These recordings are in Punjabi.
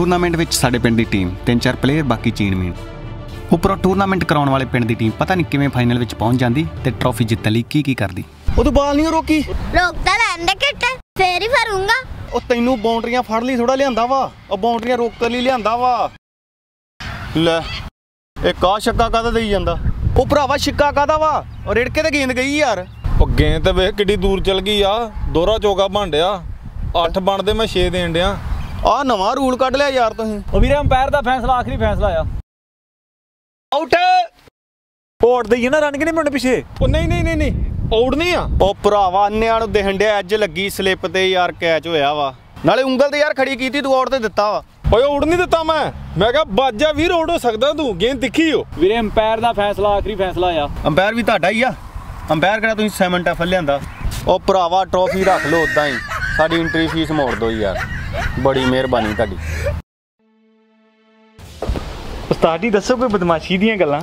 ਟੂਰਨਾਮੈਂਟ ਵਿੱਚ ਸਾਡੇ ਪਿੰਡ ਦੀ ਟੀਮ ਤਿੰਨ ਚਾਰ ਪਲੇਅਰ ਬਾਕੀ ਚੀਨ ਮੀਨ ਉੱਪਰੋਂ ਟੂਰਨਾਮੈਂਟ ਕਰਾਉਣ ਵਾਲੇ ਪਿੰਡ ਦੀ ਟੀਮ ਪਤਾ ਨਹੀਂ ਕਿਵੇਂ ਫਾਈਨਲ ਵਿੱਚ ਪਹੁੰਚ ਜਾਂਦੀ ਤੇ ਟਰੋਫੀ ਜਿੱਤਣ ਲਈ ਕੀ ਕੀ ਕਰਦੀ। ਉਹ ਤੂੰ ਬਾਲ ਨਹੀਂ ਰੋਕੀ? ਰੋਕਦਾ ਲੈਂਦੇ ਕਿੱਟ ਫੇਰ ਹੀ ਫਰੂੰਗਾ ਉਹ ਤੈਨੂੰ ਬਾਉਂਡਰੀਆਂ ਫੜ ਲਈ ਥੋੜਾ ਲਿਆਂਦਾ ਵਾ ਉਹ ਬਾਉਂਡਰੀਆਂ ਰੋਕਣ ਲਈ ਲਿਆਂਦਾ ਵਾ। ਲੈ ਇਹ ਕਾ ਛੱਕਾ ਕਾਹਦਾ ਦੇਈ ਜਾਂਦਾ? ਉਹ ਭਰਾਵਾ ਛਿੱਕਾ ਕਾਹਦਾ ਵਾ? ਉਹ ਰਿੜਕੇ ਤੇ ਗੇਂਦ ਗਈ ਯਾਰ। ਉਹ ਗੇਂਦ ਤੇ ਵੇਖ ਕਿੱਡੀ ਦੂਰ ਚਲ ਗਈ ਆ ਦੋਹਰਾ ਚੌਕਾ ਬਣ ਡਿਆ 8 ਬਣਦੇ ਮੈਂ 6 ਦੇਣ ਡਿਆ। ਆਹ ਨਵਾਂ ਰੂਲ ਕੱਢ ਲਿਆ ਯਾਰ ਤੁਸੀਂ। ਉਹ ਵੀਰੇ ਅੰਪਾਇਰ ਦਾ ਫੈਸਲਾ ਆਖਰੀ ਫੈਸਲਾ ਆ। ਆਊਟ ਕੋਟ ਦੇ ਨਾ ਰਨ ਕਿ ਨਹੀਂ ਮੁੰਡੇ ਪਿੱਛੇ? ਉਹ ਨਹੀਂ ਨਹੀਂ ਨਹੀਂ ਨਹੀਂ ਆਊਟ ਨਹੀਂ ਆ। ਉਹ ਭਰਾਵਾ ਅੰਨਿਆਂ ਨੂੰ ਡਿਆ ਅੱਜ ਲੱਗੀ ਸਲਿੱਪ ਤੇ ਯਾਰ ਕੈਚ ਹੋਇਆ ਵਾ। ਨਾਲੇ ਉਂਗਲ ਤੇ ਯਾਰ ਖੜੀ ਕੀਤੀ ਤੂੰ ਆਊਟ ਤੇ ਦਿੱਤਾ ਵਾ। ਓਏ ਆਊਟ ਨਹੀਂ ਦਿੱਤਾ ਮੈਂ। ਮੈਂ ਕਿਹਾ ਬਾਜਾ ਵੀਰ ਆਊਟ ਹੋ ਸਕਦਾ ਤੂੰ। ਗੇਂਦ ਤਿੱਖੀ ਓ ਵੀਰੇ ਅੰਪਾਇਰ ਦਾ ਫੈਸਲਾ ਆਖਰੀ ਫੈਸਲਾ ਆ। ਅੰਪਾਇਰ ਵੀ ਤੁਹਾਡਾ ਹੀ ਆ। ਅੰਪਾਇਰ ਕਿਹੜਾ ਤੁਸੀਂ ਸੈਮਨ ਟਫਲ ਲਿਆਂਦਾ। ਉਹ ਭਰਾਵਾ ਟਰੋਫੀ ਰੱਖ ਲਓ ਉਦਾਂ ਹੀ। ਸਾਡੀ ਐਂਟਰੀ ਫੀਸ ਮੋੜ ਦਿਓ ਯਾਰ। ਬੜੀ ਮਿਹਰਬਾਨੀ ਤੁਹਾਡੀ। ਉਸਤਾਦ ਜੀ ਦੱਸੋ ਕੋਈ ਬਦਮਾਸ਼ੀ ਦੀਆਂ ਗੱਲਾਂ?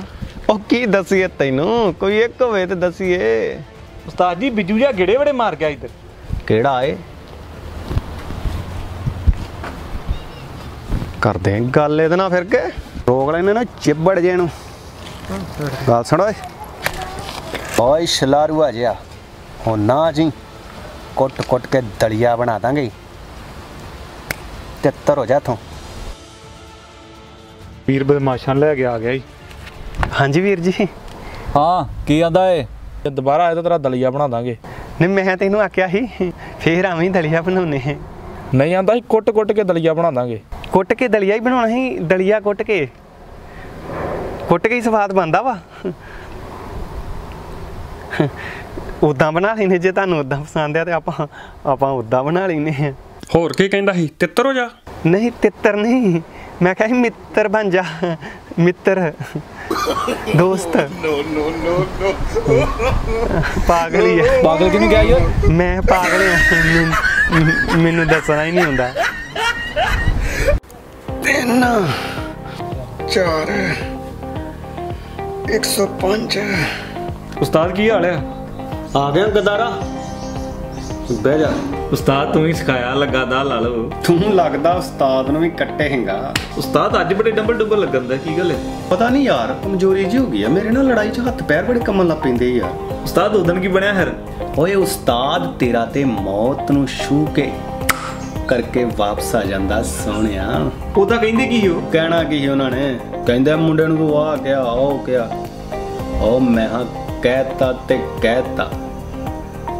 ਉਹ ਕੀ ਦਸੀਏ ਤੈਨੂੰ? ਕੋਈ ਇੱਕ ਹੋਵੇ ਤੇ ਦਸੀਏ। ਉਸਤਾਦ ਜੀ ਬਿੱਜੂ ਜਿਹਾ ਗਿੜੇ ਵੜੇ ਮਾਰ ਗਿਆ ਇੱਧਰ। ਕਿਹੜਾ ਏ? ਕਰਦੇ ਆਂ ਗੱਲ ਇਹਦੇ ਨਾਲ ਫਿਰ ਕੇ? ਰੋਕ ਲੈਨੇ ਨਾ ਚਿੱਬੜ ਜੇ ਨੂੰ ਗੱਲ ਸੁਣ ਓਏ। ਓਏ ਸ਼ਲਾਰੂ ਆ ਜਿਆ। ਹੁਣ ਨਾ ਜੀ। ਕੁੱਟ ਕੁੱਟ ਕੇ ਦਲੀਆ ਬਣਾ ਦਾਂਗੇ। ਤਿੱਤਰ ਹੋ ਜਾ ਤੂੰ ਵੀਰ ਬਦਮਾਸ਼ਾਂ ਲੈ ਕੇ ਆ ਗਿਆ ਜੀ। ਹਾਂਜੀ ਵੀਰ ਜੀ। ਹਾਂ ਕੀ ਆਂਦਾ ਏ? ਜੇ ਦੁਬਾਰਾ ਆਇਆ ਤਾਂ ਤੇਰਾ ਦਲੀਆ ਬਣਾ ਦਾਂਗੇ। ਨਹੀਂ ਮੈਂ ਤੈਨੂੰ ਆਖਿਆ ਸੀ ਫੇਰ ਆਵੇਂ ਦਲੀਆ ਬਣਾਉਨੇ ਨਹੀਂ ਆਂਦਾ ਸੀ ਕੁੱਟ ਕੁੱਟ ਕੇ ਦਲੀਆ ਬਣਾ ਦਾਂਗੇ। ਕੁੱਟ ਕੇ ਦਲੀਆ ਹੀ ਬਣਾਉਣਾ ਸੀ ਦਲੀਆ ਕੁੱਟ ਕੇ। ਕੁੱਟ ਕੇ ਹੀ ਸਵਾਦ ਬਣਦਾ ਵਾ। ਉਦਾਂ ਬਣਾ ਲੈਨੇ ਜੇ ਤੁਹਾਨੂੰ ਉਦਾਂ ਪਸੰਦ ਆ ਤੇ ਆਪਾਂ ਆਪਾਂ ਉਦਾਂ ਬਣਾ ਲੈਨੇ ਆ। ਹੋਰ ਕੀ ਕਹਿੰਦਾ ਸੀ? ਤਿੱਤਰ ਹੋ ਜਾ। ਨਹੀਂ ਤਿੱਤਰ ਨਹੀਂ। ਮੈਂ ਕਿਹਾ ਸੀ ਮਿੱਤਰ ਬਣ ਜਾ। ਮਿੱਤਰ। ਦੋਸਤ। ਨੋ ਨੋ ਨੋ ਨੋ ਪਾਗਲ ਹੀ ਹੈ ਪਾਗਲ ਕਿਹਨੂੰ ਗਿਆ ਈ ਮੈਂ ਪਾਗਲ ਹਾਂ ਮੈਨੂੰ- ਮੈਨੂੰ ਦੱਸਣਾ ਹੀ ਨਹੀਂ ਹੁੰਦਾ। ਤਿੰਨ ਚਾਰ 105 ਉਸਤਾਦ ਕੀ ਹਾਲ ਆ ਆ ਗਿਆ ਗਦਾਰਾ। ਬਹਿ ਜਾ। ਉਸਤਾਦ ਤੂੰ ਹੀ ਸਿਖਾਇਆ ਲੱਗਾ ਦਾ ਲਾ ਲਓ। ਤੂੰ ਲੱਗਦਾ ਉਸਤਾਦ ਨੂੰ ਵੀ ਕੱਟੇ ਹੈਗਾ। ਉਸਤਾਦ ਅੱਜ ਬੜੇ ਡੰਬਲ ਡੁੱਬਲ ਲੱਗਣ ਦਾ ਕੀ ਗੱਲ ਹੈ? ਪਤਾ ਨਹੀਂ ਯਾਰ ਕਮਜ਼ੋਰੀ ਜੀ ਹੋ ਗਈ ਆ। ਮੇਰੇ ਨਾਲ ਲੜਾਈ 'ਚ ਹੱਥ ਪੈਰ ਬੜੇ ਕੰਮਣ ਲੱਗ ਪੈਂਦੇ ਯਾਰ। ਉਸਤਾਦ ਉਦਣ ਕੀ ਬਣਿਆ ਫਿਰ? ਓਏ ਉਸਤਾਦ ਤੇਰਾ ਤੇ ਮੌਤ ਨੂੰ ਛੂ ਕੇ ਕਰਕੇ ਵਾਪਸ ਆ ਜਾਂਦਾ ਸੋਹਣਿਆ। ਉਹ ਤਾਂ ਕਹਿੰਦੇ ਕੀ ਹੋ ਕਹਿਣਾ ਕੀ ਸੀ ਉਹਨਾਂ ਨੇ? ਕਹਿੰਦੇ ਮੁੰਡੇ ਨੂੰ ਤੂੰ ਆ ਕਿਹਾ ਉਹ ਕਿਹਾ ਉਹ ਮੈਂ ਹਾਂ ਕਹਿਤਾ ਤੇ ਕਹਿਤਾ।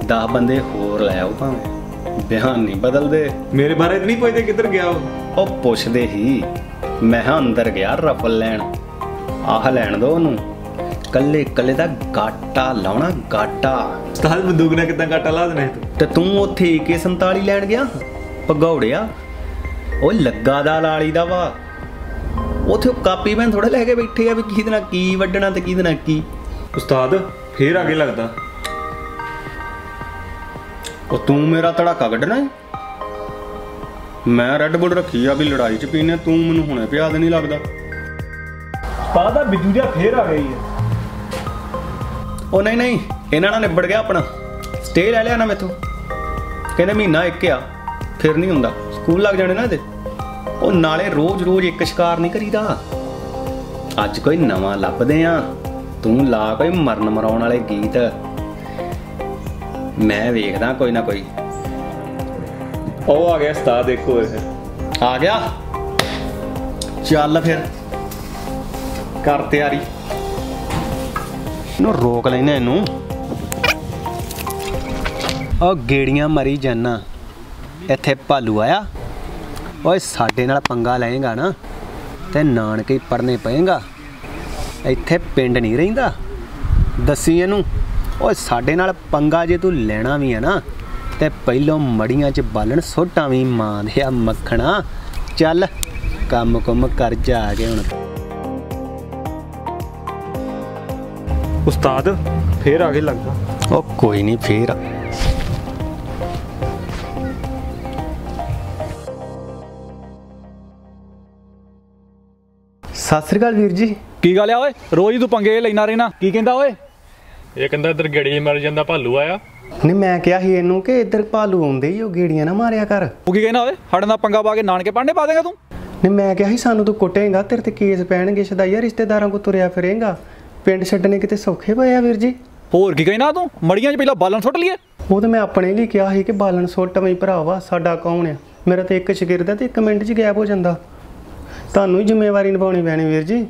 10 ਬੰਦੇ ਹੋਰ ਲੈ ਆਓ ਭਾਵੇਂ। ਬਿਆਨ ਨਹੀਂ ਬਦਲਦੇ। ਮੇਰੇ ਬਾਰੇ ਨਹੀਂ ਪੁੱਛਦੇ ਕਿੱਧਰ ਗਿਆ ਉਹ। ਉਹ ਪੁੱਛਦੇ ਹੀ। ਮੈਂ ਹਾਂ ਅੰਦਰ ਗਿਆ ਰਫਲ ਲੈਣ। ਆਹ ਲੈਣ ਦੋ ਉਹਨੂੰ। ਕੱਲੇ ਕੱਲੇ ਦਾ ਗਾਟਾ ਲਾਉਣਾ ਗਾਟਾ। ਉਸਤਾਦ ਬੰਦੂਕ ਨਾਲ ਕਿੱਦਾਂ ਕਾਟਾ ਲਾ ਦੇਣਾ ਤੂੰ? ਤੇ ਤੂੰ ਉੱਥੇ AK47 ਲੈਣ ਗਿਆ? ਭਗੌੜਿਆ? ਉਹ ਲੱਗਾ ਦਾ ਲਾਲੀ ਦਾ ਵਾ। ਉੱਥੇ ਕਾਪੀ ਪੈਨ ਥੋੜਾ ਲੈ ਕੇ ਬੈਠੇ ਆ ਵੀ ਕਿਹਦੇ ਨਾਲ ਕੀ ਵੱਢਣਾ ਤੇ ਕਿਹਦੇ ਨਾਲ ਕੀ। ਉਸਤਾਦ ਫੇਰ ਆਗੇ ਲੱਗਦਾ। ਉਹ ਤੂੰ ਮੇਰਾ ਧੜਾਕਾ ਕੱਢਣਾ ਹੈ ਮੈਂ ਰੈੱਡ ਬੁੱਲ ਰੱਖੀ ਆ ਵੀ ਲੜਾਈ 'ਚ ਪੀਨੇ ਤੂੰ ਮੈਨੂੰ ਹੁਣੇ ਪਿਆਦ ਨਹੀਂ ਲੱਗਦਾ। ਉਸਤਾਦ ਦਾ ਬਿੱਜੂ ਜਿਹਾ ਫੇਰ ਆ ਗਿਆ ਈ ਉਹ ਨਹੀਂ ਨਹੀਂ ਇਹਨਾਂ ਨਾਲ ਨਿਬੜ ਗਿਆ ਆਪਣਾ। ਸਟੇ ਲੈ ਲਿਆ ਨਾ ਮੈਥੋਂ। ਕਹਿੰਦੇ ਮਹੀਨਾ ਇੱਕ ਆ ਫਿਰ ਨਹੀਂ ਹੁੰਦਾ। ਸਕੂਲ ਲੱਗ ਜਾਣੇ ਨਾ ਇਹਦੇ। ਉਹ ਨਾਲੇ ਰੋਜ਼-ਰੋਜ਼ ਇੱਕ ਸ਼ਿਕਾਰ ਨਹੀਂ ਕਰੀਦਾ। ਅੱਜ ਕੋਈ ਨਵਾਂ ਲੱਭਦੇ ਆ। ਤੂੰ ਲਾ ਕੋਈ ਮਰਨ ਮਰਾਉਣ ਵਾਲੇ ਗੀਤ। ਮੈਂ ਵੇਖਦਾ ਕੋਈ ਨਾ ਕੋਈ। ਉਹ ਆ ਗਿਆ ਉਸਤਾਦ, ਦੇਖੋ ਇਹ। ਆ ਗਿਆ? ਚੱਲ ਫਿਰ। ਕਰ ਤਿਆਰੀ। ਨੂੰ ਰੋਕ ਲੈਣਾ ਇਹਨੂੰ। ਉਹ ਗੇੜੀਆਂ ਮਰੀ ਜਾਨਾ। ਇੱਥੇ ਭਾਲੂ ਆਇਆ। ਓਏ ਸਾਡੇ ਨਾਲ ਪੰਗਾ ਲਏਗਾ ਨਾ। ਤੇ ਨਾਨਕੇ ਹੀ ਪੜਨੇ ਪਏਗਾ। ਇੱਥੇ ਪਿੰਡ ਨਹੀਂ ਰਹਿੰਦਾ। ਦੱਸੀ ਇਹਨੂੰ ਓਏ ਸਾਡੇ ਨਾਲ ਪੰਗਾ ਜੇ ਤੂੰ ਲੈਣਾ ਵੀ ਹੈ ਨਾ ਤੇ ਪਹਿਲੋਂ ਮੜੀਆਂ 'ਚ ਬਾਲਣ ਸੋਟਾਂ ਵੀ ਮਾਂ ਦੇ ਆ ਮੱਖਣਾ। ਚੱਲ ਕੰਮ ਕੁੰਮ ਕਰ ਜਾ ਕੇ ਹੁਣ। ਉਸਤਾਦ ਫੇਰ ਆ ਗਏ ਲੱਗਦਾ। ਉਹ ਕੋਈ ਨਹੀਂ ਫੇਰ ਸਤਿ ਸ੍ਰੀ ਅਕਾਲ ਵੀਰ ਜੀ। ਕੀ ਗੱਲ ਆ ਓਏ? ਰੋਜ਼ ਹੀ ਤੂੰ ਪੰਗੇ ਲੈਣਾ ਰਹਿਣਾ। ਕੀ ਕਹਿੰਦਾ ਓਏ? ਇਹ ਕਹਿੰਦਾ ਇੱਧਰ ਗੜੀ ਮਰ ਜਾਂਦਾ ਭਾਲੂ ਆਇਆ। ਨਹੀਂ ਮੈਂ ਕਿਹਾ ਸੀ ਇਹਨੂੰ ਕਿ ਇੱਧਰ ਭਾਲੂ ਆਉਂਦੇ ਹੀ ਉਹ ਗੇੜੀਆਂ ਨਾ ਮਾਰਿਆ ਕਰ। ਉਹ ਕੀ ਕਹਿੰਦਾ ਓਏ? ਸਾਡੇ ਨਾਲ ਪੰਗਾ ਪਾ ਕੇ ਨਾਨਕੇ ਪਾਂਡੇ ਪਾ ਦੇਗਾ ਤੂੰ? ਨਹੀਂ ਮੈਂ ਕਿਹਾ ਸੀ ਸਾਨੂੰ ਤੂੰ ਕੁੱਟੇਗਾ ਤੇਰੇ ਤੇ ਕੇਸ ਪੈਣਗੇ ਸ਼ਦਾਈਆ ਰਿਸ਼ਤੇਦਾਰਾਂ ਕੋ ਤੁਰਿਆ ਫਿਰੇਗਾ। ਪਿੰਡ ਛੱਡਣੇ ਕਿਤੇ ਸੌਖੇ ਪਏ ਆ ਵੀਰ ਜੀ। ਹੋਰ ਕੀ ਕਹਿਣਾ ਤੂੰ? ਮੜੀਆਂ 'ਚ ਪਹਿਲਾਂ ਬਾਲਣ ਸੁੱਟ ਲਈਏ। ਉਹ ਤਾਂ ਮੈਂ ਆਪਣੇ ਲਈ ਕਿਹਾ ਸੀ ਕਿ ਬਾਲਣ ਸੁੱਟ ਵਈ ਭਰਾਵਾ ਸਾਡਾ ਕੌਣ ਆ? ਮੇਰਾ ਤੇ ਇੱਕ ਸ਼ਗਿਰਦ ਆ ਤੇ ਇੱਕ ਮਿੰਟ 'ਚ ਗਾਇਬ ਹੋ ਜਾਂਦਾ। ਤੁਹਾਨੂੰ ਹੀ ਜ਼ਿੰਮੇਵਾਰੀ ਨਿਭਾਉਣੀ ਪੈਣੀ ਵੀਰ ਜੀ।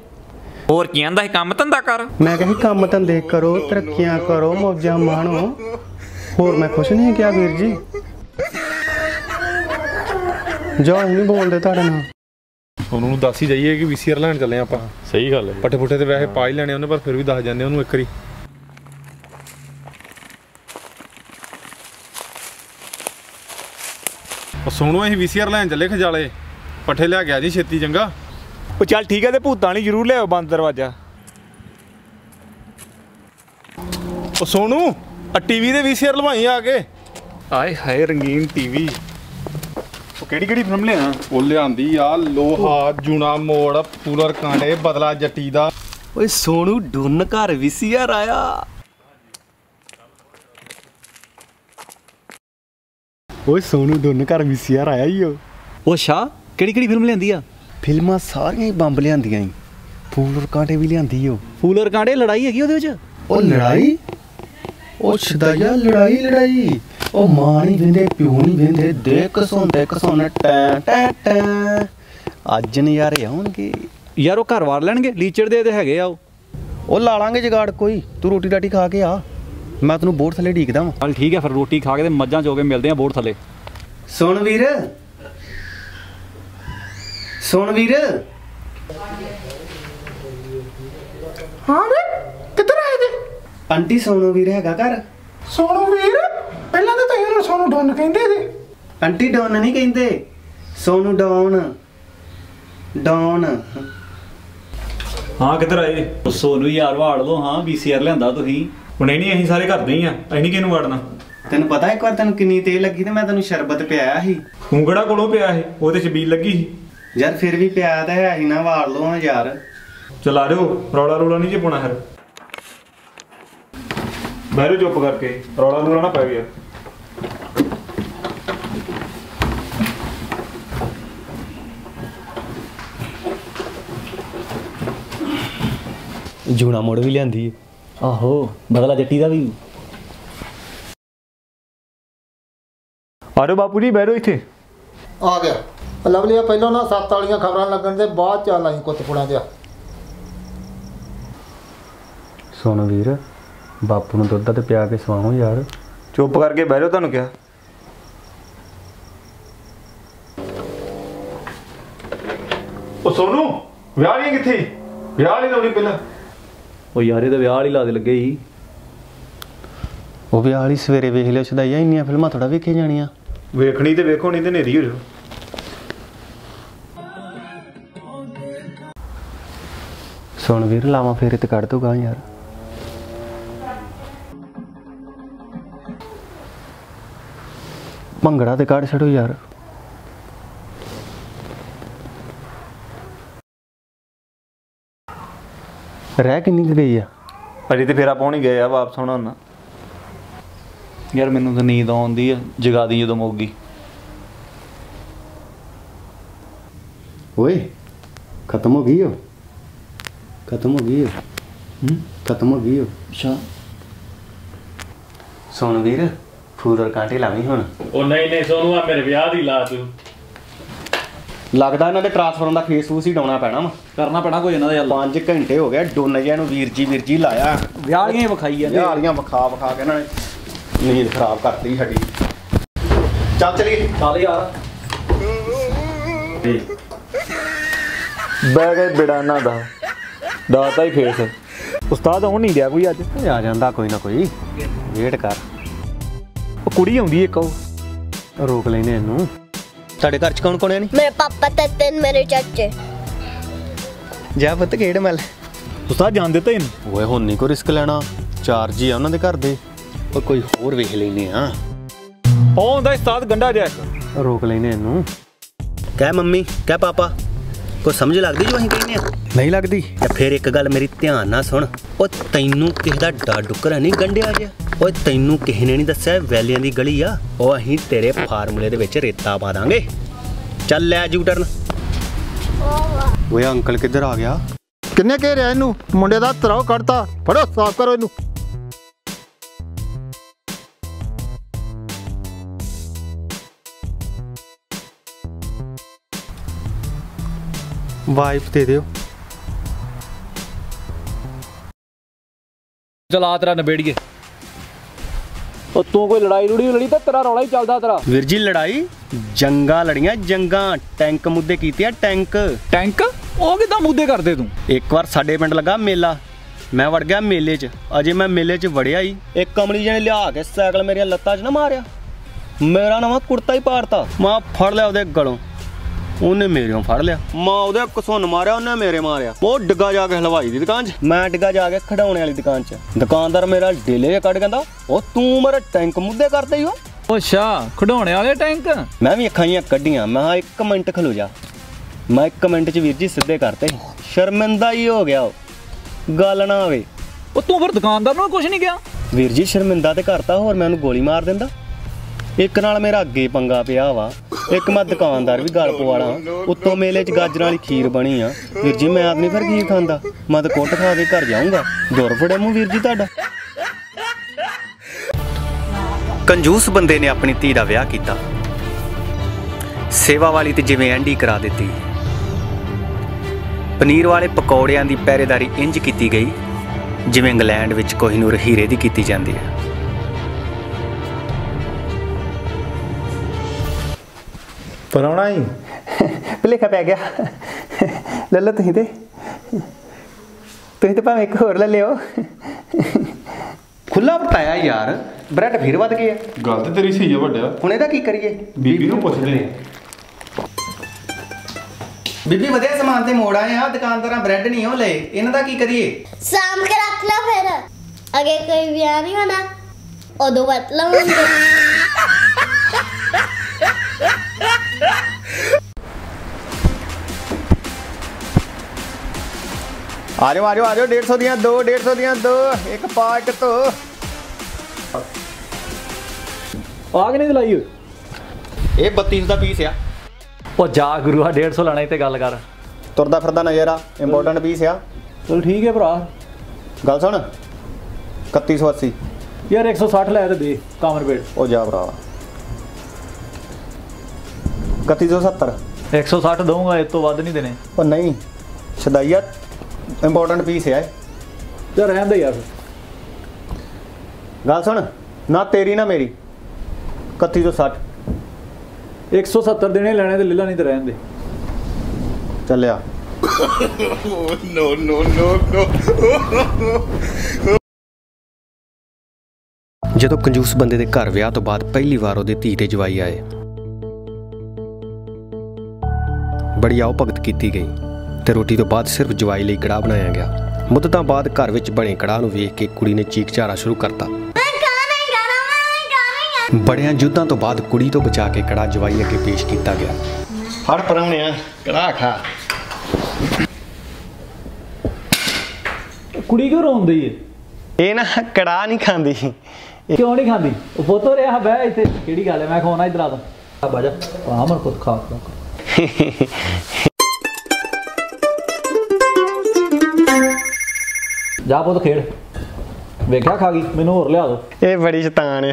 ਹੋਰ ਕੀ ਆਂਦਾ ਇਹ ਕੰਮ ਧੰਦਾ ਕਰ। ਮੈਂ ਕਹੀ ਕੰਮ ਧੰਦੇ ਕਰੋ ਤਰੱਕੀਆਂ ਕਰੋ ਮੌਜਾਂ ਮਾਣੋ। ਹੋਰ ਮੈਂ ਕੁਛ ਨਹੀਂ ਕਿਹਾ ਵੀਰ ਜੀ। ਜਾ ਨਹੀਂ ਬੋਲਦੇ ਤੁਹਾਡੇ ਨਾਲ। ਉਹਨੂੰ ਨੂੰ ਦੱਸ ਹੀ ਜਾਈਏ ਕਿ ਵੀਸੀਆਰ ਲੈਣ ਚੱਲੇ ਆਪਾਂ। ਸਹੀ ਗੱਲ ਹੈ ਪੱਠੇ ਪੁੱਠੇ ਤੇ ਵੈਸੇ ਪਾ ਹੀ ਲੈਣੇ ਉਹਨੇ ਪਰ ਫਿਰ ਵੀ ਦੱਸ ਜਾਂਦੇ ਉਹਨੂੰ ਇੱਕ ਵਾਰੀ। ਉਹ ਸੋਣੂ ਅਸੀਂ ਵੀਸੀਆਰ ਲੈਣ ਚੱਲੇ ਖਜਾਲੇ। ਪੱਠੇ ਲਿਆ ਗਿਆ ਜੀ ਛੇਤੀ ਚੰਗਾ। ਉਹ ਚੱਲ ਠੀਕ ਹੈ ਤੇ ਭੂਤਾਂ ਲਈ ਜ਼ਰੂਰ ਲਿਆਓ ਬੰਦ ਦਰਵਾਜ਼ਾ। ਉਹ ਸੋਣੂ ਆ ਟੀਵੀ ਦੇ ਵੀਸੀਆਰ ਲਵਾਈ ਆ ਕੇ। ਆਏ ਹਾਏ ਰੰਗੀਨ ਟੀਵੀ ਉਹ ਕਿਹੜੀ ਕਿਹੜੀ ਫਿਲਮ ਲਿਆ? ਉਹ ਲਿਆਂਦੀ ਆ ਲੋਹਾ ਜੂਣਾ ਮੋੜ ਪੂਲਰ ਕਾਂਡੇ ਬਦਲਾ ਜੱਟੀ ਦਾ। ਓਏ ਸੋਨੂ ਡੁੰਨ ਘਰ ਵਿਸੀਆਰ ਆਇਆ। ਓਏ ਸੋਨੂ ਡੁੰਨ ਘਰ ਵਿਸੀਆਰ ਆਇਆ ਈ ਓ। ਉਹ ਸ਼ਾ ਕਿਹੜੀ ਕਿਹੜੀ ਫਿਲਮ ਲਿਆਂਦੀ ਆ? ਫਿਲਮਾਂ ਸਾਰੀਆਂ ਹੀ ਬੰਬ ਲਿਆਂਦੀਆਂ ਈ ਫੂਲ ਕਾਂਟੇ ਵੀ ਲਿਆਂਦੀ ਓ। ਫੂਲਰ ਕਾਂਡੇ ਲੜਾਈ ਹੈਗੀ ਉਹਦੇ ਵਿੱਚ? ਉਹ ਲੜਾਈ? ਉਹ ਛਦਾਇਆ ਲੜਾਈ ਲੜਾਈ। ਉਹ ਮਾਂ ਨਹੀਂ ਵਿੰਦੇ ਪਿਓ ਨਹੀਂ ਵਿੰਦੇ ਦੇ ਕਸੋਂਦੇ ਕਸੋਂ ਟੈ ਟੈ ਟੈ। ਅੱਜ ਨਜ਼ਾਰੇ ਆਉਣਗੇ। ਯਾਰ ਉਹ ਘਰ ਵਾਰ ਲੈਣਗੇ ਲੀਚੜ ਦੇ ਤੇ ਹੈਗੇ ਆ ਉਹ। ਉਹ ਲਾ ਲਾਂਗੇ ਜਗਾੜ ਕੋਈ। ਤੂੰ ਰੋਟੀ ਰਾਟੀ ਖਾ ਕੇ ਆ। ਮੈਂ ਤੈਨੂੰ ਬੋਰਡ ਥੱਲੇ ਢੀਕਦਾ ਵਾਂ। ਚੱਲ ਠੀਕ ਹੈ ਫਿਰ ਰੋਟੀ ਖਾ ਕੇ ਤੇ ਮੱਝਾਂ ਚੋ ਕੇ ਮਿਲਦੇ ਆ ਬੋਰਡ ਥੱਲੇ। ਸੁਣ ਵੀਰ ਸੁਣ ਵੀਰ। ਹਾਂ ਵੇ ਕਿੱਧਰ ਆਏ ਜੀ? ਆਂਟੀ ਸੋਨੂ ਵੀਰ ਹੈਗਾ ਘਰ। ਸੋਨੂ ਵੀਰ? ਪਹਿਲਾਂ ਤਾਂ ਤੁਸੀਂ ਇਹਨੂੰ ਸੋਨੂ ਡੋਨ ਕਹਿੰਦੇ ਸੀ ਆਂਟੀ ਡੌਨ ਨਹੀਂ ਕਹਿੰਦੇ। ਸੋਨੂ ਡੌਨ। ਡੌਨ। ਹਾਂ ਕਿੱਧਰ ਆਏ? ਸੋਨੂੰ ਯਾਰ ਵਾੜ ਲੋ ਹਾਂ ਵੀਸੀਆਰ ਲਿਆਂਦਾ ਤੁਸੀਂ। ਹੁਣੇ ਨਹੀਂ ਅਸੀਂ ਸਾਰੇ ਘਰ ਦੇ ਹੀ ਆ ਅਸੀਂ ਨਹੀਂ ਕਿਹਨੂੰ ਵੜਨਾ। ਤੈਨੂੰ ਪਤਾ ਇੱਕ ਵਾਰ ਤੈਨੂੰ ਕਿੰਨੀ ਤੇਲ ਲੱਗੀ ਤੇ ਮੈਂ ਤੈਨੂੰ ਸ਼ਰਬਤ ਪਿਆਇਆ ਸੀ। ਤੂੰ ਕਿਹੜਾ ਕੋਲੋਂ ਪਿਆ ਇਹ ਉਹਦੇ ਚ ਬੀਲ ਲੱਗੀ ਸੀ। ਯਾਰ ਫਿਰ ਵੀ ਪਿਆ ਤਾਂ ਹੈ ਹੀ ਨਾ ਵਾੜ ਲਓ ਹਾਂ ਯਾਰ। ਚਲ ਜਾਓ ਰੌਲਾ ਰੌਲਾ ਨਹੀਂ ਜੇ ਪਾਉਣਾ ਫਿਰ ਬਹਿਰੋ ਚੁੱਪ ਕਰਕੇ ਰੌਲਾ ਰੌਲਾ ਨਾ ਪੈ ਗਿਆ। ਜੂਣਾ ਮੋੜ ਵੀ ਲਿਆਂਦੀ ਏ। ਆਹੋ ਬਦਲਾ ਜੱਟੀ ਦਾ ਵੀ। ਆ ਜਾਓ ਬਾਪੂ ਜੀ ਬਹਿਰੋ ਇੱਥੇ। ਆ ਗਿਆ। ਲਵਲੀਆ ਪਹਿਲਾਂ ਨਾ ਸੱਤ ਵਾਲੀਆਂ ਖਬਰਾਂ ਲੱਗਣ ਦੇ ਬਾਅਦ ਚੱਲ ਆਈ ਕੁੱਤਪੁਣਾ ਦਿਆ ਸੋਨੂ ਵੀਰ ਬਾਪੂ ਨੂੰ ਦੁੱਧ ਤੇ ਪਿਆ ਕੇ ਸਵਾਓ ਯਾਰ। ਚੁੱਪ ਕਰਕੇ ਬਹਿਰੋ ਤੁਹਾਨੂੰ ਕਿਹਾ। ਉਹ ਸੋਨੂ ਵਿਆਹ ਨਹੀਂ ਕਿੱਥੇ ਵਿਆਹ ਨਹੀਂ ਲਾਉਣੀ ਪਹਿਲਾਂ। ਉਹ ਯਾਰ ਇਹਦੇ ਵਿਆਹ ਵਾਲੀ ਲਾ ਦੇ ਲੱਗੇ ਸੀ। ਉਹ ਵੀ ਆਲੀ ਸਵੇਰੇ ਵੇਖ ਲਿਓ ਛਦਾਈਆ ਇੰਨੀਆਂ ਫਿਲਮਾਂ ਥੋੜਾ ਵੇਖੇ ਜਾਣੀਆਂ। ਵੇਖਣੀ ਤੇ ਵੇਖੋ ਨਹੀਂ ਤੇ ਨੇਰੀ ਹੋ ਜਾਓ। ਸੁਣ ਵੀਰ ਲਾਵਾਂ ਫੇਰੇ ਤੇ ਕੱਢ ਦੂਗਾ ਯਾਰ। ਭੰਗੜਾ ਤੇ ਕੱਢ ਛੱਡੋ ਯਾਰ। ਰਹਿ ਕਿੰਨੀ ਕੁ ਗਈ ਆ? ਅਜੇ ਤੇ ਫੇਰਾ ਪਾਉਣ ਹੀ ਗਏ ਆ ਵਾਪਸ ਹੁਣ ਹੁਣ ਯਾਰ ਮੈਨੂੰ ਤਾਂ ਨੀਂਦ ਆਉਂਦੀ ਆ ਜਗਾ ਦੀ ਜਦੋਂ ਮੋਗੀ। ਓਏ ਖਤਮ ਹੋ ਗਈ ਓ? ਖਤਮ ਹੋ ਗਈ ਓ ਹੂੰ ਖਤਮ ਹੋ ਗਈ ਓ ਅੱਛਾ ਸੁਣ ਵੀਰ ਫੂਲਰ ਕਾਂਟੇ ਲਾਵੀਂ ਹੁਣ ਉਹ ਨਹੀਂ ਨਹੀਂ ਸੋਨੂੰ ਆ ਮੇਰੇ ਵਿਆਹ ਦੀ ਲਾ ਤੂੰ ਲੱਗਦਾ ਇਹਨਾਂ ਦੇ ਟ੍ਰਾਂਸਫਾਰਮ ਦਾ ਫੇਸ ਫੂਸ ਹੀ ਡਾਉਣਾ ਪੈਣਾ ਵਾ ਕਰਨਾ ਪੈਣਾ ਕੋਈ ਇਹਨਾਂ ਦਾ ਚੱਲ 5 ਘੰਟੇ ਹੋ ਗਏ ਡੋਨ ਜਿਹਾ ਨੂੰ ਵੀਰ ਜੀ ਵੀਰ ਜੀ ਲਾਇਆ ਵਿਆਹ ਵਾਲੀਆਂ ਹੀ ਵਿਖਾਈ ਜਾਂਦੇ ਵਾਲੀਆਂ ਵਿਖਾ ਵਿਖਾ ਕੇ ਇਹਨਾਂ ਨੇ ਨੀਂਦ ਖਰਾਬ ਕਰਤੀ ਸਾਡੀ ਚੱਲ ਚਲੀਏ ਚੱਲ ਯਾਰ ਬਹਿ ਗਏ ਬਿੜਾ ਇਹਨਾਂ ਦਾ ਦਾਤਾ ਹੀ ਫੇਸ ਉਸਤਾਦ ਆਉਣ ਨਹੀਂ ਰਿਹਾ ਕੋਈ ਅੱਜ? ਆ ਜਾਂਦਾ ਕੋਈ ਨਾ ਕੋਈ। ਵੇਟ ਕਰ। ਉਹ ਕੁੜੀ ਆਉਂਦੀ ਇੱਕ ਉਹ। ਰੋਕ ਲੈਨੇ ਇਹਨੂੰ। ਤੁਹਾਡੇ ਘਰ ਚ ਕੌਣ ਕੌਣ ਹੈ ਨਹੀਂ ਮੇਰੇ ਪਾਪਾ ਤੇ ਤਿੰਨ ਮੇਰੇ ਚਾਚੇ। ਜਾ ਪੁੱਤ ਖੇਡ ਮੱਲ? ਉਸਤਾਦ ਜਾਣ ਦਿੱਤਾ ਇਹਨੂੰ? ਓਏ ਹੁਣ ਨਹੀਂ ਕੋਈ ਰਿਸਕ ਲੈਣਾ। ਚਾਰ ਜੀ ਆ ਉਹਨਾਂ ਦੇ ਘਰ ਦੇ। ਉਹ ਕੋਈ ਹੋਰ ਵੇਖ ਲੈਨੇ ਆ। ਉਹ ਹੁੰਦਾ ਉਸਤਾਦ ਗੰਡਾ ਜਿਹਾ ਰੋਕ ਲੈਨੇ ਇਹਨੂੰ। ਕਹਿ ਮੰਮੀ ਕਹਿ ਪਾਪਾ। ਕੋਈ ਸਮਝ ਲੱਗਦੀ ਜੋ ਅਸੀਂ ਕਹਿੰਦੇ ਆ? ਨਹੀਂ ਲੱਗਦੀ। ਤੇ ਫਿਰ ਇੱਕ ਗੱਲ ਮੇਰੀ ਧਿਆਨ ਨਾਲ ਸੁਣ। ਉਹ ਤੈਨੂੰ ਕਿਸੇ ਦਾ ਡਰ ਡੁੱਕਰ ਨਹੀਂ ਗੰਡਿਆ ਜਿਆ ਓਏ ਤੈਨੂੰ ਕਿਸੇ ਨੇ ਨਹੀਂ ਦੱਸਿਆ ਵੈਲੀਆਂ ਦੀ ਗਲੀ ਆ? ਉਹ ਅਸੀਂ ਤੇਰੇ ਫਾਰਮੂਲੇ ਦੇ ਵਿੱਚ ਰੇਤਾ ਪਾ ਦਾਂਗੇ। ਚੱਲ ਲੈ ਜੂ ਟਰਨ ਓਏ ਅੰਕਲ ਕਿੱਧਰ ਆ ਗਿਆ? ਕਿੰਨੇ ਘੇਰਿਆ ਇਹਨੂੰ? ਮੁੰਡੇ ਦਾ ਤਰਾਉ ਕੱਢਤਾ। ਫੜੋ ਸਾਫ਼ ਕਰੋ ਇਹਨੂੰ। ਵਾਈਪ ਦੇ ਦਿਓ। ਚਲਾ ਤੇਰਾ ਨਵੇੜੀਏ ਉਹ ਤੂੰ ਕੋਈ ਲੜਾਈ ਲੁੜੀ ਲੜੀ ਤਾਂ ਤੇਰਾ ਰੌਲਾ ਹੀ ਚੱਲਦਾ ਤੇਰਾ। ਵੀਰ ਜੀ ਲੜਾਈ ਜੰਗਾਂ ਲੜੀਆਂ ਜੰਗਾਂ। ਟੈਂਕ ਮੁੱਦੇ ਕੀਤੇ ਆ ਟੈਂਕ। ਟੈਂਕ? ਉਹ ਕਿਦਾਂ ਮੁੱਦੇ ਕਰਦੇ ਤੂੰ? ਇੱਕ ਵਾਰ ਸਾਡੇ ਪਿੰਡ ਲੱਗਾ ਮੇਲਾ। ਮੈਂ ਵੜ ਗਿਆ ਮੇਲੇ 'ਚ। ਅਜੇ ਮੈਂ ਮੇਲੇ 'ਚ ਵੜਿਆ ਹੀ। ਇੱਕ ਕਮਲੀ ਜਣੇ ਲਿਆ ਕੇ ਸਾਈਕਲ ਮੇਰੀਆਂ ਲੱਤਾਂ 'ਚ ਨਾ ਮਾਰਿਆ। ਮੇਰਾ ਨਵਾਂ ਕੁੜਤਾ ਹੀ ਪਾੜਤਾ। ਮੈਂ ਫੜ ਲਿਆ ਉਹਦੇ ਗਲੋਂ। ਉਹਨੇ ਮੇਰਿਓਂ ਫੜ ਲਿਆ। ਮੈਂ ਉਹਦੇ ਕਸੁੰਨ ਮਾਰਿਆ ਉਹਨੇ ਮੇਰੇ ਮਾਰਿਆ। ਉਹ ਡਿੱਗਾ ਜਾ ਕੇ ਹਲਵਾਈ ਦੀ ਦੁਕਾਨ 'ਚ। ਮੈਂ ਡਿੱਗਾ ਜਾ ਕੇ ਖਡਾਉਣੇ ਵਾਲੀ ਦੁਕਾਨ 'ਚ। ਦੁਕਾਨਦਾਰ ਮੇਰਾ ਡੇਲੇ ਕੱਢ ਕਹਿੰਦਾ ਉਹ ਤੂੰ ਮੇਰੇ ਟੈਂਕ ਮੁੱਦੇ ਕਰਦਾ ਹੀ ਹੋ ਅੱਛਾ ਖਡਾਉਣੇ ਵਾਲੇ ਟੈਂਕ? ਮੈਂ ਵੀ ਅੱਖਾਂ ਜਿਹੀਆਂ ਕੱਢੀਆਂ ਮੈਂ ਕਿਹਾ ਇੱਕ ਮਿੰਟ ਖਲੋ ਜਾ। ਮੈਂ ਇੱਕ ਮਿੰਟ 'ਚ ਵੀਰ ਜੀ ਸਿੱਧੇ ਕਰਤੇ। ਸ਼ਰਮਿੰਦਾ ਹੀ ਹੋ ਗਿਆ ਉਹ। ਗੱਲ ਨਾ ਆਵੇ ਉਹ ਤੂੰ ਫਿਰ ਦੁਕਾਨਦਾਰ ਨੂੰ ਕੁਝ ਨਹੀਂ ਕਿਹਾ? ਵੀਰ ਜੀ ਸ਼ਰਮਿੰਦਾ ਤੇ ਕਰਤਾ ਹੋਰ ਮੈਂ ਉਹਨੂੰ ਗੋਲੀ ਮਾਰ ਦਿੰਦਾ। ਇੱਕ ਨਾਲ ਮੇਰਾ ਅੱਗੇ ਪੰਗਾ ਪਿਆ ਵਾ। ਇੱਕ ਮੈਂ ਦੁਕਾਨਦਾਰ ਵੀ ਗਲ ਪਵਾਲਾ ਉੱਤੋਂ ਮੇਲੇ 'ਚ ਗਾਜਰਾਂ ਵਾਲੀ ਖੀਰ ਬਣੀ ਆ। ਵੀਰ ਜੀ, ਮੈਂ ਆਪ ਫਿਰ ਖੀਰ ਖਾਂਦਾ। ਮੈਂ ਤਾਂ ਕੁੱਟ ਖਾ ਕੇ ਘਰ ਜਾਊਂਗਾ। ਦੁਰ ਫੜੇ ਮੂੰਹ ਵੀਰ ਜੀ ਤੁਹਾਡਾ। ਕੰਜੂਸ ਬੰਦੇ ਨੇ ਆਪਣੀ ਧੀ ਦਾ ਵਿਆਹ ਕੀਤਾ। ਸੇਵਾ ਵਾਲੀ ਤੇ ਜਿਵੇਂ ਐਂਡੀ ਕਰਾ ਦਿੱਤੀ। ਪਨੀਰ ਵਾਲੇ ਪਕੌੜਿਆਂ ਦੀ ਪਹਿਰੇਦਾਰੀ ਇੰਜ ਕੀਤੀ ਗਈ, ਜਿਵੇਂ ਇੰਗਲੈਂਡ ਵਿੱਚ ਕੋਹੀਨੂਰ ਹੀਰੇ ਦੀ ਕੀਤੀ ਜਾਂਦੀ ਹੈ। ਪਰਾਉਣਾ ਹੀ ਭੁਲੇਖਾ ਪੈ ਗਿਆ ਲੈ ਲਓ ਤੁਸੀਂ ਤੇ ਤੁਸੀਂ ਤੇ ਭਾਵੇਂ ਇੱਕ ਹੋਰ ਲੈ ਲਿਓ ਖੁੱਲਾ ਬਤਾਇਆ ਯਾਰ ਬ੍ਰੈਡ ਫਿਰ ਵੱਧ ਗਿਆ ਗੱਲ ਤੇ ਤੇਰੀ ਸਹੀ ਆ ਵੱਡਿਆ ਹੁਣ ਇਹਦਾ ਕੀ ਕਰੀਏ ਬੀਬੀ ਨੂੰ ਪੁੱਛਦੇ ਨੇ ਬੀਬੀ ਵਧੀਆ ਸਮਾਨ ਤੇ ਮੋੜ ਆਏ ਆ ਦੁਕਾਨਦਾਰਾਂ ਬ੍ਰੈਡ ਨਹੀਂ ਉਹ ਲਏ ਇਹਨਾਂ ਦਾ ਕੀ ਕਰੀਏ ਸਾਂਭ ਕੇ ਰੱਖ ਲਾ ਫਿਰ ਅਗੇ ਕੋਈ ਵਿਆਹ ਨਹੀਂ ਹੋਣਾ ਉਦੋਂ ਵਰਤ ਆ ਜਾਓ ਆ ਜਾਓ ਆ ਜਾਓ 150 ਦੀਆਂ ਦੋ 150 ਦੀਆਂ ਦੋ ਇੱਕ ਪਾ ਇੱਕ ਧੋ ਆ ਕਿ ਨਹੀਂ ਦਿਲਾਈ ਓਏ? ਇਹ 32 ਦਾ ਪੀਸ ਆ। ਉਹ ਜਾ ਗੁਰੂਆ 150 ਲੈਣਾ ਤੇ ਗੱਲ ਕਰ। ਤੁਰਦਾ ਫਿਰਦਾ ਨਜ਼ਰ ਆ ਇੰਪੋਰਟੈਂਟ ਪੀਸ ਆ। ਚਲ ਠੀਕ ਹੈ ਭਰਾ। ਗੱਲ ਸੁਣ। 3180 ਯਾਰ 160 ਲੈ ਤੇ ਦੇ ਕਾਮਰ ਪੇਟ ਉਹ ਜਾ ਭਰਾ। 3170 160 ਦਊਂਗਾ ਇਸ ਤੋਂ ਵੱਧ ਨਹੀਂ ਦੇਣੇ। ਉਹ ਨਹੀਂ ਛਦਾਈਆ ਇੰਪੋਰਟੈਂਟ ਪੀਸ ਆ ਇਹ। ਯਾਰ ਰਹਿਣ ਦੇ ਯਾਰ। ਗੱਲ ਸੁਣ ਨਾ ਤੇਰੀ ਨਾ ਮੇਰੀ। 3160 170 ਦੇਣੇ ਲੈਣੇ ਤੇ ਲੈ ਲਾ ਨਹੀਂ ਤੇ ਰਹਿਣ ਦੇ। ਚੱਲਿਆ। ਜਦੋਂ ਕੰਜੂਸ ਬੰਦੇ ਦੇ ਘਰ ਵਿਆਹ ਤੋਂ ਬਾਅਦ ਪਹਿਲੀ ਵਾਰ ਉਹਦੇ ਧੀ ਤੇ ਜਵਾਈ ਆਏ ਬੜੀ ਆਓ ਭਗਤ ਕੀਤੀ ਗਈ। ਤੇ ਰੋਟੀ ਤੋਂ ਬਾਅਦ ਸਿਰਫ ਜਵਾਈ ਲਈ ਕੜਾਹ ਬਣਾਇਆ ਗਿਆ। ਮੁੱਦਤਾਂ ਬਾਅਦ ਘਰ ਵਿੱਚ ਬਣੇ ਕੜਾਹ ਨੂੰ ਵੇਖ ਕੇ ਕੁੜੀ ਨੇ ਚੀਕ ਝਾੜਾ ਸ਼ੁਰੂ ਕਰਤਾ। ਬੜਿਆਂ ਯੁੱਧਾਂ ਤੋਂ ਬਾਅਦ ਕੁੜੀ ਤੋਂ ਬਚਾ ਕੇ ਕੜਾਹ ਜਵਾਈ ਅੱਗੇ ਪੇਸ਼ ਕੀਤਾ ਗਿਆ। ਫੜ ਪਰਾਉਣਿਆ ਕੜਾ ਖਾ। ਕੁੜੀ ਕਿਉਂ ਰੋਂਦੀ ਏ? ਇਹ ਨਾ ਕੜਾ ਨਹੀਂ ਖਾਂਦੀ। ਕਿਉਂ ਨਹੀਂ ਖਾਂਦੀ? ਉਹ ਫੋਟੋ ਰਿਹਾ ਬਹਿ ਇੱਥੇ। ਕਿਹੜੀ ਗੱਲ ਹੈ ਮੈਂ ਖਵਾਉਣਾ ਇਧਰ ਆ ਤਾਂ ਆ ਬਾਜਾ ਆ ਮਰ ਖੁਦ ਖਾ। ਜਾ ਪੁੱਤ ਖੇਡ। ਵੇਖਿਆ ਖਾ ਗਈ ਮੈਨੂੰ ਹੋਰ ਲਿਆ ਦੋ। ਇਹ ਬੜੀ ਸ਼ੈਤਾਨ ਆ।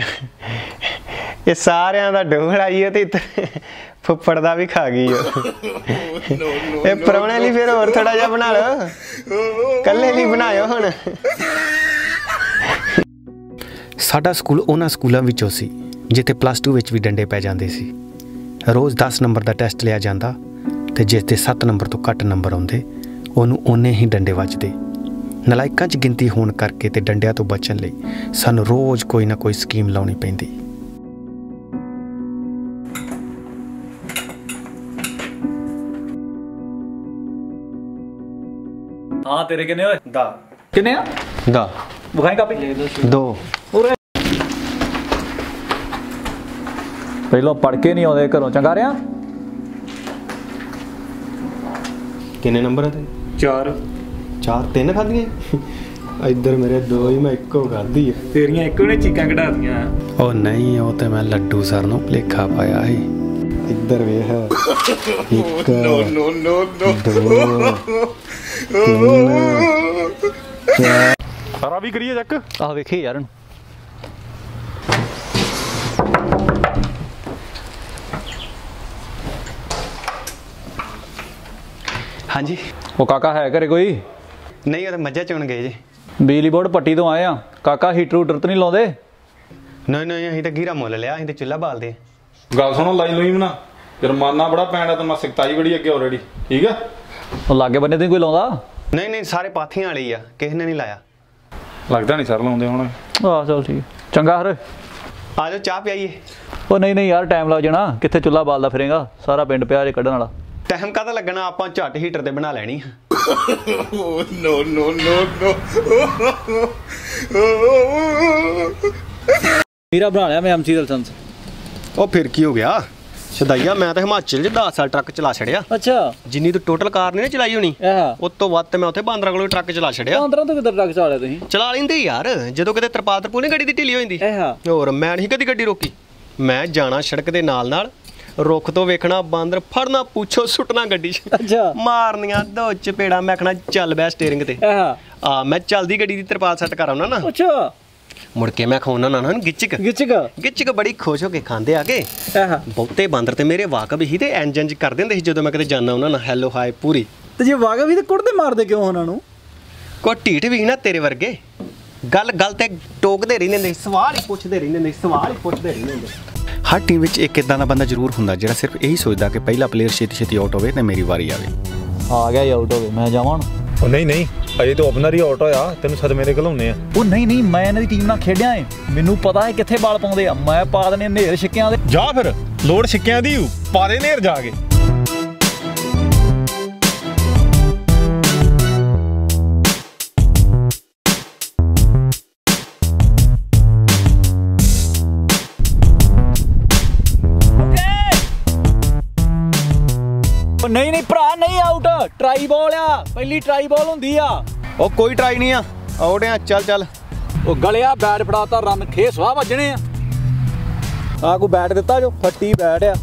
ਇਹ ਸਾਰਿਆਂ ਦਾ ਢੋਲ ਆਈ ਹੈ ਤੇ ਇੱਥੇ ਫੁੱਫੜ ਦਾ ਵੀ ਖਾ ਗਈ ਉਹ ਇਹ ਪਰਵਣੇ ਲਈ ਫਿਰ ਹੋਰ ਥੋੜਾ ਜਿਹਾ ਬਣਾ ਲਓ। ਕੱਲੇ ਲਈ ਬਣਾਇਓ ਹੁਣ। ਸਾਡਾ ਸਕੂਲ ਉਹਨਾਂ ਸਕੂਲਾਂ ਵਿੱਚੋਂ ਸੀ ਜਿੱਥੇ ਪਲੱਸ 2 ਵਿੱਚ ਵੀ ਡੰਡੇ ਪੈ ਜਾਂਦੇ ਸੀ। ਰੋਜ਼ 10 ਨੰਬਰ ਦਾ ਟੈਸਟ ਲਿਆ ਜਾਂਦਾ ਤੇ ਜਿਸ ਤੇ 7 ਨੰਬਰ ਤੋਂ ਘੱਟ ਨੰਬਰ ਆਉਂਦੇ ਉਹਨੂੰ ਓਨੇ ਹੀ ਡੰਡੇ ਵੱਜਦੇ। ਨਲਾਇਕਾਂ 'ਚ ਗਿਣਤੀ ਹੋਣ ਕਰਕੇ ਤੇ ਡੰਡਿਆਂ ਤੋਂ ਬਚਣ ਲਈ ਸਾਨੂੰ ਰੋਜ਼ ਕੋਈ ਨਾ ਕੋਈ ਸਕੀਮ ਲਾਉਣੀ ਪੈਂਦੀ। ਹਾਂ ਤੇਰੇ ਕਿੰਨੇ ਓਏ ਦਾ। ਕਿੰਨੇ ਆ? ਦਾ। ਵਿਖਾਈ ਕਾਪੀ। ਦੋ। ਉਰੇ ਪਹਿਲਾਂ ਪੜ ਕੇ ਨਹੀਂ ਆਉਂਦੇ ਘਰੋਂ ਚੰਗਾ ਰਿਆ ਕਿੰਨੇ ਨੰਬਰ ਆ ਤੇ? ਚਾਰ। ਚਾਰ ਤਿੰਨ ਖਾਧੀਆਂ ਇੱਧਰ ਮੇਰੇ ਦੋ ਹੀ ਮੈਂ ਇੱਕੋ ਖਾਧੀ ਆ। ਤੇਰੀਆਂ ਇੱਕੋ ਨੇ ਚੀਕਾਂ ਕਢਾਤੀਆਂ। ਉਹ ਨਹੀਂ ਉਹ ਤੇ ਮੈਂ ਲੱਡੂ ਸਰ ਨੂੰ ਭੁਲੇਖਾ ਪਾਇਆ ਸੀ। ਇੱਧਰ ਵੇਖ। ਇੱਕ ਨੋ ਨੋ ਨੋ ਸਾਰਾ ਵੀ ਕਰੀਏ ਚੱਕ? ਆਹ ਵੇਖੀ ਯਾਰ ਇਹਨੂੰ। ਹਾਂਜੀ। ਉਹ ਕਾਕਾ ਹੈ ਘਰੇ ਕੋਈ? ਨਹੀਂ ਉਹ ਤਾਂ ਮੱਝਾਂ ਚੋਣ ਗਏ ਜੀ। ਬਿਜਲੀ ਬੋਰਡ ਪੱਟੀ ਤੋਂ ਆਏ ਆ। ਕਾਕਾ ਹੀਟਰ ਹੂਟਰ ਤਾਂ ਨਹੀਂ ਲਾਉਂਦੇ? ਨਹੀਂ ਨਹੀਂ ਅਸੀਂ ਤਾਂ ਗੀਰਾ ਮੁੱਲ ਲਿਆ ਅਸੀਂ ਤਾਂ ਚੁੱਲ੍ਹਾ ਬਾਲਦੇ। ਗੱਲ ਸੁਣੋ ਲਾਈ ਲੋਈ ਬਣਾ ਜੁਰਮਾਨਾ ਬੜਾ ਪੈਣਾ ਤੇ ਮੈਂ ਸਿਕਤਾਈ ਬੜੀ ਅੱਗੇ ਆਲਰੇਡੀ ਠੀਕ ਆ? ਉਹ ਲਾਗੇ ਬੰਨੇ ਤੇ ਕੋਈ ਲਾਉਂਦਾ? ਨਹੀਂ ਨਹੀਂ ਸਾਰੇ ਪਾਥੀਆਂ ਵਾਲੇ ਹੀ ਆ ਕਿਸੇ ਨੇ ਨਹੀਂ ਲਾਇਆ। ਲੱਗਦਾ ਨਹੀਂ ਸਰ ਲਾਉਂਦੇ ਹੁਣ। ਆਹ ਚਲ ਠੀਕ ਚੰਗਾ ਹਰ ਆ ਜਾਓ ਚਾਹ ਪਿਆਈਏ। ਉਹ ਨਹੀਂ ਨਹੀਂ ਯਾਰ ਟਾਈਮ ਲੱਗ ਜਾਣਾ। ਕਿੱਥੇ ਚੁੱਲਾ ਬਾਲਦਾ ਫਿਰੇਗਾ? ਸਾਰਾ ਪਿੰਡ ਪਿਆ ਜੇ ਕੱਢਣ ਵਾਲਾ। ਟਾਈਮ ਕਾਹਦਾ ਲੱਗਣਾ? ਆਪਾਂ ਝੱਟ ਹੀਟਰ ਤੇ ਬਣਾ ਲੈਣੀ ਆ। ਨੋ ਨੋ ਨੋ ਨੋ ਵੀਰਾ ਬਣਾ ਲਿਆ ਮੈਂ ਐਮਸੀ ਲਾਇਸੈਂਸ ਉਹ ਫਿਰ ਕੀ ਹੋ ਗਿਆ? ਸਦਾਈਆ ਮੈਂ ਤਾਂ ਹਿਮਾਚਲ 'ਚ 10 ਸਾਲ ਟਰੱਕ ਚਲਾ ਛੜਿਆ ਅੱਛਾ। ਜਿੰਨੀ ਤੂੰ ਟੋਟਲ ਕਾਰ ਨਹੀਂ ਨਾ ਚਲਾਈ ਹੋਣੀ ਆਹ। ਉਸ ਤੋਂ ਵੱਧ ਤੇ ਮੈਂ ਉੱਥੇ ਬਾਂਦਰਾ ਕੋਲੋਂ ਟਰੱਕ ਚਲਾ ਛੜਿਆ 15 ਤੋਂ ਕਿੱਧਰ ਟਰੱਕ ਚਾਲਿਆ ਤੁਸੀਂ? ਚਲਾ ਲੈਂਦੇ ਯਾਰ ਜਦੋਂ ਕਿਤੇ ਤਰਪਾਲ ਤਰਪੂਲ ਨਹੀਂ ਗੱਡੀ ਦੀ ਢਿੱਲੀ ਹੋ ਜਾਂਦੀ। ਆਹ। ਹੋਰ ਮੈਂ ਨਹੀਂ ਕਦੀ ਗੱਡੀ ਰੋਕੀ। ਮੈਂ ਜਾਣਾ ਸੜਕ ਦੇ ਨਾਲ ਨਾਲ ਰੁੱਖ ਤੋਂ ਵੇਖਣਾ ਬਾਂਦਰ ਫੜਨਾ ਪੁੱਛੋ ਸੁੱਟਣਾ ਗੱਡੀ 'ਚ। ਅੱਛਾ। ਮਾਰਨੀਆਂ ਦੋ ਚਪੇੜਾ ਮੈਂ ਆਖਣਾ ਚੱਲ ਬੈ ਸਟੀਅਰਿੰਗ ਤੇ। ਆਹ। ਆ ਮੈਂ ਚੱਲਦੀ ਗੱਡੀ ਦੀ ਤਰਪਾਲ ਸੈੱਟ ਕਰਾਉਣਾ ਨਾ। ਅੱਛਾ। ਮੁੜ ਕੇ ਮੈਂ ਖਾਉਣਾ ਨਾ ਨਾ ਗਿੱਚਕ। ਗਿਚਗਾ ਗਿੱਚਕ ਬੜੀ ਖੁਸ਼ ਹੋ ਕੇ ਖਾਂਦੇ ਆ ਕੇ ਆਹ। ਬਹੁਤੇ ਬਾਂਦਰ ਤੇ ਮੇਰੇ ਵਾਕਬ ਹੀ ਤੇ ਇੰਜਨ ਚ ਕਰਦੇ ਹੁੰਦੇ ਸੀ ਜਦੋਂ ਮੈਂ ਕਿਤੇ ਜਾਣਾ ਉਹਨਾਂ ਨਾਲ। ਹੈਲੋ ਹਾਈ ਪੂਰੀ। ਤੇ ਜੇ ਵਾਗਾ ਵੀ ਤੇ ਕੁੱਟਦੇ ਮਾਰਦੇ ਕਿਉਂ ਉਹਨਾਂ ਨੂੰ? ਕੋ ਢੀਠ ਵੀ ਨਾ ਤੇਰੇ ਵਰਗੇ। ਗੱਲ ਗੱਲ ਤੇ ਟੋਕਦੇ ਰਹਿੰਦੇ ਨੇ ਸਵਾਲ ਹੀ ਪੁੱਛਦੇ ਰਹਿੰਦੇ ਨੇ ਸਵਾਲ ਹੀ ਪੁੱਛਦੇ ਰਹਿੰਦੇ ਨੇ ਹਰ ਟੀਮ ਵਿੱਚ ਇੱਕ ਇਦਾਂ ਦਾ ਬੰਦਾ ਜ਼ਰੂਰ ਹੁੰਦਾ ਜਿਹੜਾ ਸਿਰਫ ਇਹੀ ਸੋਚਦਾ ਕਿ ਪਹਿਲਾ ਪਲੇਅਰ ਛੇਤੀ ਛੇਤੀ ਆਊਟ ਹੋਵੇ ਤੇ ਮੇਰੀ ਵਾਰੀ ਆਵੇ। ਆ ਗਿਆ ਆਊਟ ਹੋ ਮੈਂ ਜਾਵਾਂ ਹੁਣ? ਉਹ ਨਹੀਂ ਨਹੀਂ ਅਜੇ ਤਾਂ ਓਪਨਰ ਹੀ ਆਊਟ ਹੋਇਆ ਤੈਨੂੰ ਸਦਮੇ ਦੇ ਘਲਾਉਨੇ ਆ। ਉਹ ਨਹੀਂ ਨਹੀਂ ਮੈਂ ਇਹਨਾਂ ਦੀ ਟੀਮ ਨਾਲ ਖੇਡਿਆ ਏ। ਮੈਨੂੰ ਪਤਾ ਹੈ ਕਿੱਥੇ ਬਾਲ ਪਾਉਂਦੇ ਆ। ਮੈਂ ਪਾ ਦਨੇ ਨੇਰ ਛਿੱਕਿਆਂ ਦੇ। ਜਾ ਫਿਰ ਲੋੜ ਸਿੱਕਿਆਂ ਦੀ ਪਾ ਦੇ ਨੇਰ ਜਾ ਕੇ। ਨਹੀਂ ਨਹੀਂ ਭਰਾ ਨਹੀਂ ਆਊਟ ਟਰਾਈ ਬਾਲ ਆ। ਪਹਿਲੀ ਟਰਾਈ ਬਾਲ ਹੁੰਦੀ ਆ। ਉਹ ਕੋਈ ਟਰਾਈ ਨਹੀਂ ਆ। ਆਊਟ ਆ ਚੱਲ ਚੱਲ। ਉਹ ਗਲਿਆ ਬੈਟ ਫੜਾਤਾ ਰਨ ਖੇ ਸਵਾਹ ਵੱਜਣੇ ਆ। ਆ ਕੋ ਬੈਟ ਦਿੱਤਾ ਜੋ? ਫੱਟੀ ਬੈਟ ਆ।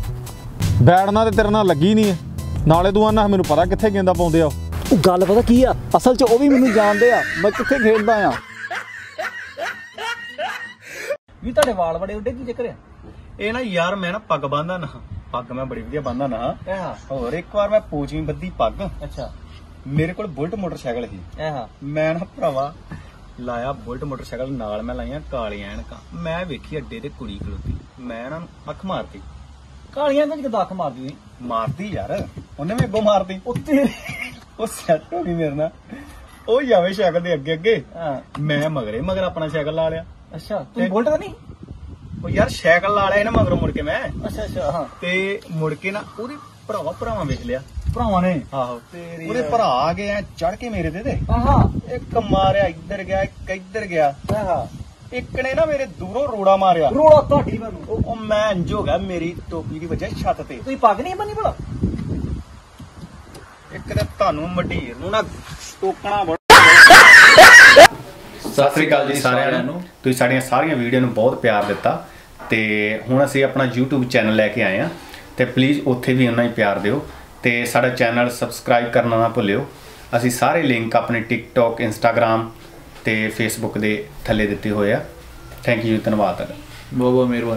ਬੈਠਣਾ ਤੇ ਤੇਰੇ ਨਾਲ ਲੱਗੀ ਨਹੀਂ ਨਾਲੇ ਤੂੰ ਆਨਾ ਮੈਨੂੰ ਪਤਾ ਕਿੱਥੇ ਗੇਂਦਾ ਪਾਉਂਦੇ ਆ ਉਹ ਗੱਲ ਪਤਾ ਕੀ ਆ? ਅਸਲ 'ਚ ਉਹ ਵੀ ਮੈਨੂੰ ਜਾਣਦੇ ਆ। ਮੈਂ ਕਿੱਥੇ ਖੇਡਦਾ ਆ? ਵੀ ਤੁਹਾਡੇ ਵਾਲ ਬੜੇ ਉੱਡੇ ਕੀ ਚੱਕਰ ਆ? ਇਹ ਨਾ ਯਾਰ ਮੈਂ ਨਾ ਪੱਗ ਬੰਨਦਾ ਨਾ। ਪੱਗ ਮੈਂ ਬੜੀ ਵਧੀਆ ਬੰਨਦਾ ਨਾ। ਹੋਰ ਇੱਕ ਵਾਰ ਮੈਂ ਪੂਛ ਵੀ ਬੱਦੀ ਪੱਗ। ਅੱਛਾ। ਮੇਰੇ ਕੋਲ ਬੁਲਟ ਮੋਟਰਸਾਈਕਲ ਸੀ। ਆਹ ਮੈਂ ਨਾ ਭਰਾਵਾ ਲਾਇਆ ਬੁਲਟ ਮੋਟਰਸਾਈਕਲ ਨਾਲ ਮੈਂ ਲਾਈਆਂ ਕਾਲੀਆਂ ਐਨਕਾਂ। ਮੈਂ ਵੇਖੀ ਅੱਡੇ ਤੇ ਕੁੜੀ ਖਲੋਤੀ। ਮੈਂ ਨਾ ਅੱਖ ਮਾਰਤੀ। ਕਾਲੀਆਂ ਵਿੱਚ ਕਿਦਾਂ ਅੱਖ ਮਾਰਦੀ ਸੀ ਮਾਰਦੀ ਯਾਰ। ਉਹਨੇ ਵੀ ਅੱਗੋਂ ਮਾਰਦੀ ਉੱਤੇ ਉਹ ਸੈੱਟ ਹੋ ਗਈ ਮੇਰੇ ਨਾਲ। ਉਹ ਜਾਵੇ ਸਾਈਕਲ ਦੇ ਅੱਗੇ ਅੱਗੇ ਹਾਂ। ਮੈਂ ਮਗਰੇ ਮਗਰ ਆਪਣਾ ਸਾਈਕਲ ਲਾ ਲਿਆ। ਅੱਛਾ। ਤੂੰ ਬੁਲਟ ਤਾਂ ਨਹੀਂ? ਉਹ ਯਾਰ ਸਾਈਕਲ ਲਾ ਲਿਆ ਇਹਨੇ ਮਗਰੋਂ ਮੁੜ ਕੇ ਮੈਂ। ਅੱਛਾ ਅੱਛਾ ਹਾਂ। ਤੇ ਮੁੜ ਕੇ ਨਾ ਉਹਦੀ ਭਰਾਵਾ ਭਰਾਵਾਂ ਵੇਖ ਲਿਆ। ਭਰਾਵਾਂ ਨੇ? ਆਹੋ ਉਹਦੇ ਭਰਾ ਆ ਗਏ ਐ ਚੜ ਕੇ ਮੇਰੇ ਤੇ ਤੇ। ਆਹਾ। ਇੱਕ ਮਾਰਿਆ ਇੱਧਰ ਗਿਆ ਇੱਕ ਇੱਧਰ ਗਿਆ। ਆਹਾ। ਇੱਕ ਨੇ ਨਾ ਮੇਰੇ ਦੂਰੋਂ ਰੋੜਾ ਮਾਰਿਆ। ਰੋੜਾ ਤੁਹਾਡੀ ਮੈਨੂੰ ਉਹ ਮੈਂ ਇੰਜ ਹੋ ਗਿਆ ਮੇਰੀ ਟੋਪੀ ਦੀ ਵਜ੍ਹਾ ਛੱਤ ਤੇ। ਤੁਸੀਂ ਪੱਗ ਨਹੀਂ ਬੰਨੀ ਭਲਾ? ਇੱਕ ਤੇ ਤੁਹਾਨੂੰ ਮਢੀਰ ਨੂੰ ਨਾ ਟੋਕਣਾ ਬੜਾ ਸਤਿ ਸ੍ਰੀ ਅਕਾਲ ਜੀ ਸਾਰਿਆਂ ਨੂੰ। ਤੁਸੀਂ ਸਾਡੀਆਂ ਸਾਰੀਆਂ ਵੀਡੀਓ ਨੂੰ ਬਹੁਤ ਪਿਆਰ ਦਿੱਤਾ। ਤੇ ਹੁਣ ਅਸੀਂ ਆਪਣਾ YouTube ਚੈਨਲ ਲੈ ਕੇ ਆਏ ਆ ਤੇ ਪਲੀਜ਼ ਉੱਥੇ ਵੀ ਉਹਨਾਂ ਹੀ ਪਿਆਰ ਦਿਓ ਤੇ ਸਾਡਾ ਚੈਨਲ ਸਬਸਕ੍ਰਾਈਬ ਕਰਨਾ ਨਾ ਭੁੱਲਿਓ। ਅਸੀਂ ਸਾਰੇ ਲਿੰਕ ਆਪਣੇ TikTok, Instagram ਤੇ Facebook ਦੇ ਥੱਲੇ ਦਿੱਤੇ ਹੋਏ ਆ। ਥੈਂਕ ਯੂ ਧੰਨਵਾਦ ਤੁਹਾਡਾ। ਬਹੁਤ ਬਹੁਤ ਮਿਹਰਬਾਨੀ।